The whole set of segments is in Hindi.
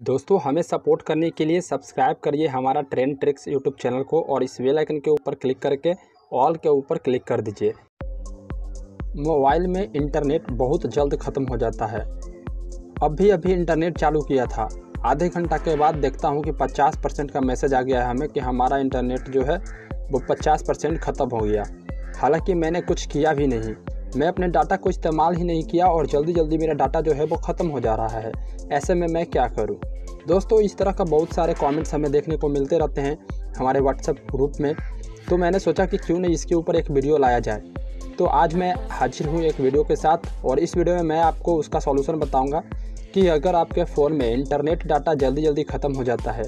दोस्तों, हमें सपोर्ट करने के लिए सब्सक्राइब करिए हमारा ट्रेंड ट्रिक्स यूट्यूब चैनल को और इस बेल आइकन के ऊपर क्लिक करके ऑल के ऊपर क्लिक कर दीजिए। मोबाइल में इंटरनेट बहुत जल्द ख़त्म हो जाता है। अभी अभी इंटरनेट चालू किया था। आधे घंटा के बाद देखता हूँ कि 50 परसेंट का मैसेज आ गया है हमें कि हमारा इंटरनेट जो है, वो 50 परसेंट ख़त्म हो गया। हालाँकि मैंने कुछ किया भी नहीं। मैं अपने डाटा को इस्तेमाल ही नहीं किया और जल्दी जल्दी मेरा डाटा जो है वो ख़त्म हो जा रहा है। ऐसे में मैं क्या करूँ? दोस्तों, इस तरह का बहुत सारे कमेंट्स हमें देखने को मिलते रहते हैं हमारे व्हाट्सएप ग्रुप में। तो मैंने सोचा कि क्यों नहीं इसके ऊपर एक वीडियो लाया जाए। तो आज मैं हाजिर हूँ एक वीडियो के साथ और इस वीडियो में मैं आपको उसका सॉल्यूशन बताऊँगा कि अगर आपके फ़ोन में इंटरनेट डाटा जल्दी जल्दी ख़त्म हो जाता है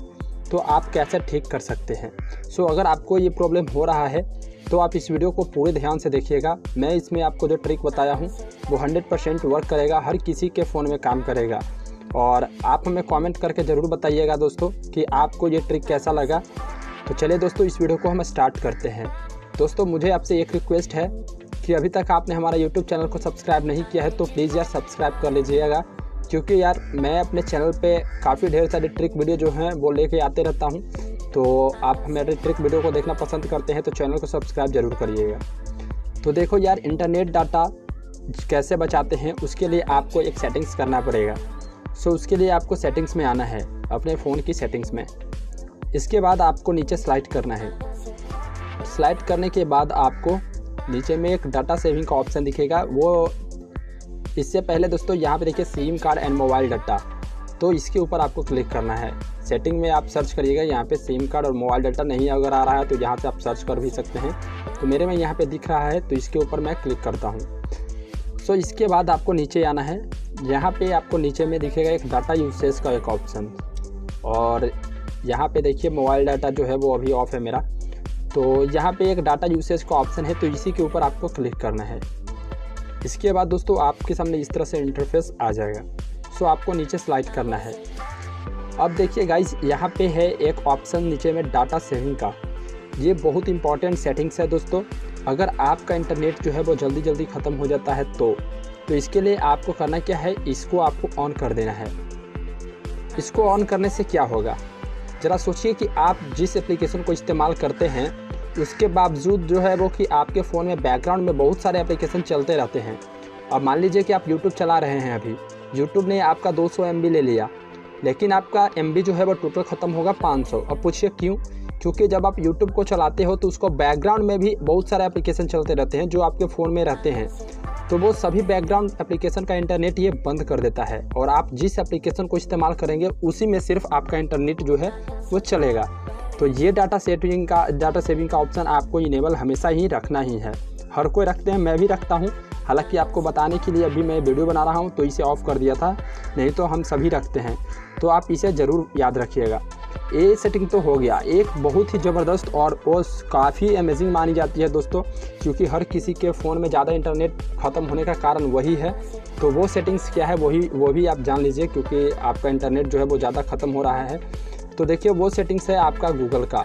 तो आप कैसे ठीक कर सकते हैं? सो अगर आपको ये प्रॉब्लम हो रहा है तो आप इस वीडियो को पूरे ध्यान से देखिएगा। मैं इसमें आपको जो ट्रिक बताया हूँ, वो 100 परसेंट वर्क करेगा, हर किसी के फ़ोन में काम करेगा। और आप हमें कमेंट करके ज़रूर बताइएगा दोस्तों कि आपको ये ट्रिक कैसा लगा। तो चलिए दोस्तों, इस वीडियो को हम स्टार्ट करते हैं। दोस्तों, मुझे आपसे एक रिक्वेस्ट है कि अभी तक आपने हमारा यूट्यूब चैनल को सब्सक्राइब नहीं किया है तो प्लीज़ यार सब्सक्राइब कर लीजिएगा। क्योंकि यार मैं अपने चैनल पे काफ़ी ढेर सारे ट्रिक वीडियो जो हैं, वो लेके आते रहता हूँ। तो आप मेरे ट्रिक वीडियो को देखना पसंद करते हैं तो चैनल को सब्सक्राइब ज़रूर करिएगा। तो देखो यार इंटरनेट डाटा कैसे बचाते हैं, उसके लिए आपको एक सेटिंग्स करना पड़ेगा। सो उसके लिए आपको सेटिंग्स में आना है, अपने फ़ोन की सेटिंग्स में। इसके बाद आपको नीचे स्लाइड करना है। स्लाइड करने के बाद आपको नीचे में एक डाटा सेविंग का ऑप्शन दिखेगा, वो इससे पहले दोस्तों, यहाँ पे देखिए sim card and mobile data तो इसके ऊपर आपको क्लिक करना है। सेटिंग में आप सर्च करिएगा, यहाँ पे सिम कार्ड और मोबाइल डाटा नहीं अगर आ रहा है तो यहाँ से आप सर्च कर भी सकते हैं। तो मेरे में यहाँ पे दिख रहा है तो इसके ऊपर मैं क्लिक करता हूँ। सो इसके बाद आपको नीचे आना है। यहाँ पे आपको नीचे में दिखेगा एक डाटा यूसेज का एक ऑप्शन और यहाँ पे देखिए मोबाइल डाटा जो है, वो अभी ऑफ़ है मेरा। तो यहाँ पे एक डाटा यूसेज का ऑप्शन है तो इसी के ऊपर आपको क्लिक करना है। इसके बाद दोस्तों आपके सामने इस तरह से इंटरफेस आ जाएगा। सो आपको नीचे स्लाइड करना है। अब देखिए गाइज़ यहाँ पे है एक ऑप्शन नीचे में डाटा सेविंग का। ये बहुत इंपॉर्टेंट सेटिंग्स है दोस्तों। अगर आपका इंटरनेट जो है वो जल्दी जल्दी ख़त्म हो जाता है तो। तो इसके लिए आपको करना क्या है? इसको आपको ऑन कर देना है। इसको ऑन करने से क्या होगा? ज़रा सोचिए कि आप जिस एप्लीकेशन को इस्तेमाल करते हैं उसके बावजूद जो है वो कि आपके फ़ोन में बैकग्राउंड में बहुत सारे एप्लीकेशन चलते रहते हैं। अब मान लीजिए कि आप यूट्यूब चला रहे हैं अभी। यूट्यूब ने आपका दो सौ ले लिया। लेकिन आपका MB जो है वो टोटल ख़त्म होगा 500 अब पूछिए क्यों? क्योंकि जब आप यूट्यूब को चलाते हो तो उसको बैकग्राउंड में भी बहुत सारे एप्लीकेशन चलते रहते हैं जो आपके फ़ोन में रहते हैं। तो वो सभी बैकग्राउंड एप्लीकेशन का इंटरनेट ये बंद कर देता है। और आप जिस एप्लीकेशन को इस्तेमाल करेंगे, उसी में सिर्फ़ आपका इंटरनेट जो है वो चलेगा। तो ये डाटा सेटिंग का डाटा सेविंग का ऑप्शन आपको इनेबल हमेशा ही रखना ही है। हर कोई रखते हैं, मैं भी रखता हूँ। हालाँकि आपको बताने के लिए अभी मैं वीडियो बना रहा हूँ तो इसे ऑफ़ कर दिया था। नहीं तो हम सभी रखते हैं। तो आप इसे ज़रूर याद रखिएगा। ये सेटिंग तो हो गया। एक बहुत ही ज़बरदस्त और वो काफ़ी अमेजिंग मानी जाती है दोस्तों, क्योंकि हर किसी के फ़ोन में ज़्यादा इंटरनेट ख़त्म होने का कारण वही है। तो वो सेटिंग्स क्या है, वही, वो भी आप जान लीजिए, क्योंकि आपका इंटरनेट जो है वो ज़्यादा ख़त्म हो रहा है। तो देखिए वो सेटिंग्स है आपका गूगल का।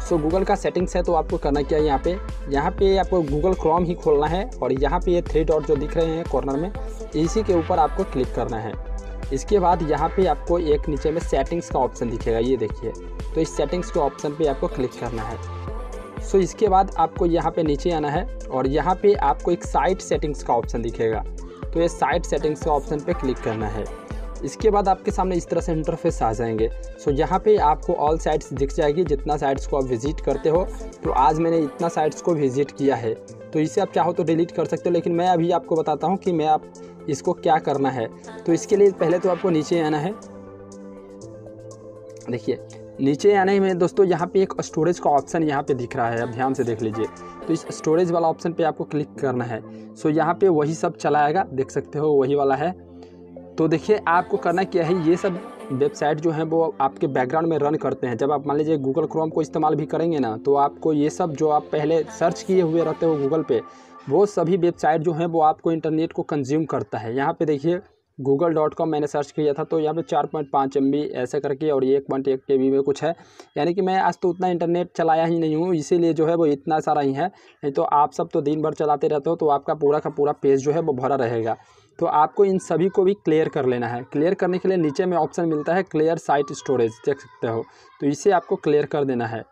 सो so, गूगल का सेटिंग्स है तो आपको करना क्या है यहाँ पे? यहाँ पे आपको गूगल क्रोम ही खोलना है और यहाँ पे ये थ्री डॉट जो दिख रहे हैं कॉर्नर में इसी के ऊपर आपको क्लिक करना है। इसके बाद यहाँ पे आपको एक नीचे में सेटिंग्स का ऑप्शन दिखेगा ये देखिए। तो इस सेटिंग्स के ऑप्शन पे आपको क्लिक करना है। सो so, इसके बाद आपको यहाँ पे नीचे आना है और यहाँ पे आपको एक साइट सेटिंग्स का ऑप्शन दिखेगा। तो ये साइट सेटिंग्स का ऑप्शन पे क्लिक करना है। इसके बाद आपके सामने इस तरह से इंटरफेस आ जाएँगे। सो यहाँ पे आपको ऑल साइट्स दिख जाएगी, जितना साइट्स को आप विज़िट करते हो। तो आज मैंने इतना साइट्स को विज़िट किया है। तो इसे आप चाहो तो डिलीट कर सकते हो, लेकिन मैं अभी आपको बताता हूँ कि मैं आप इसको क्या करना है। तो इसके लिए पहले तो आपको नीचे आना है। देखिए, नीचे आने में दोस्तों यहाँ पे एक स्टोरेज का ऑप्शन यहाँ पे दिख रहा है। अब ध्यान से देख लीजिए। तो इस स्टोरेज वाला ऑप्शन पे आपको क्लिक करना है। सो यहाँ पे वही सब चलाएगा, देख सकते हो, वही वाला है। तो देखिए, आपको करना क्या है, ये सब वेबसाइट जो है, वो आपके बैकग्राउंड में रन करते हैं। जब आप मान लीजिए गूगल क्रोम को इस्तेमाल भी करेंगे ना तो आपको ये सब जो आप पहले सर्च किए हुए रहते हो गूगल पे, वो सभी वेबसाइट जो हैं, वो आपको इंटरनेट को कंज्यूम करता है। यहाँ पे देखिए गूगल डॉट कॉम मैंने सर्च किया था तो यहाँ पे चार पॉइंट पाँच एम बी ऐसे करके और एक पॉइंट एक के बी में कुछ है। यानी कि मैं आज तो उतना इंटरनेट चलाया ही नहीं हूँ, इसीलिए जो है वो इतना सारा ही है। नहीं तो आप सब तो दिन भर चलाते रहते हो तो आपका पूरा का पूरा पेज जो है वो भरा रहेगा। तो आपको इन सभी को भी क्लियर कर लेना है। क्लियर करने के लिए नीचे में ऑप्शन मिलता है क्लियर साइट स्टोरेज, देख सकते हो। तो इसे आपको क्लियर कर देना है।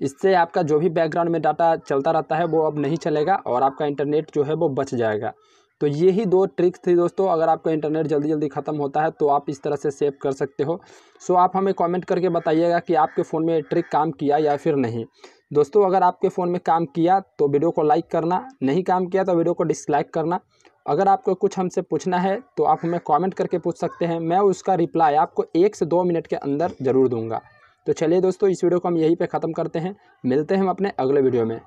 इससे आपका जो भी बैकग्राउंड में डाटा चलता रहता है, वो अब नहीं चलेगा और आपका इंटरनेट जो है वो बच जाएगा। तो यही दो ट्रिक्स थी दोस्तों। अगर आपका इंटरनेट जल्दी जल्दी ख़त्म होता है तो आप इस तरह से सेव कर सकते हो। सो, आप हमें कमेंट करके बताइएगा कि आपके फ़ोन में ट्रिक काम किया या फिर नहीं। दोस्तों, अगर आपके फ़ोन में काम किया तो वीडियो को लाइक करना। नहीं काम किया तो वीडियो को डिसलाइक करना। अगर आपको कुछ हमसे पूछना है तो आप हमें कमेंट करके पूछ सकते हैं। मैं उसका रिप्लाई आपको एक से दो मिनट के अंदर ज़रूर दूँगा। तो चलिए दोस्तों, इस वीडियो को हम यहीं पे ख़त्म करते हैं। मिलते हैं हम अपने अगले वीडियो में।